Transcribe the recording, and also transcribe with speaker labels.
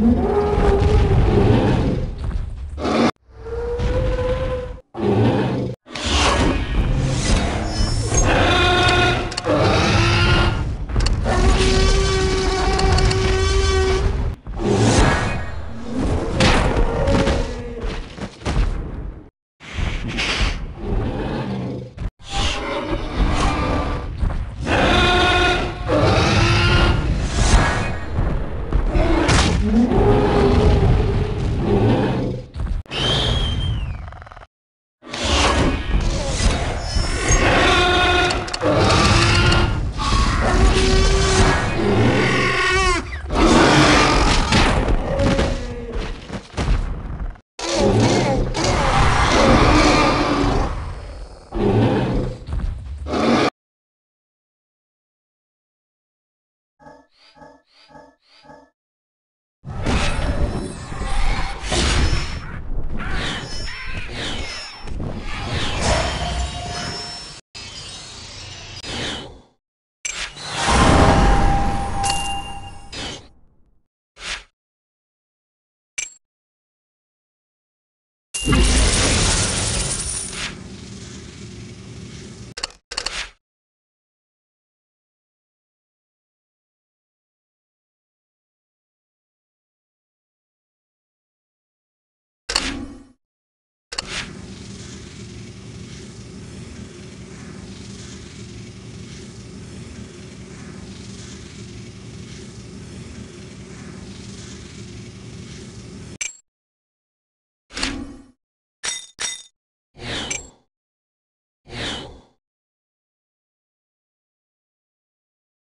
Speaker 1: you. You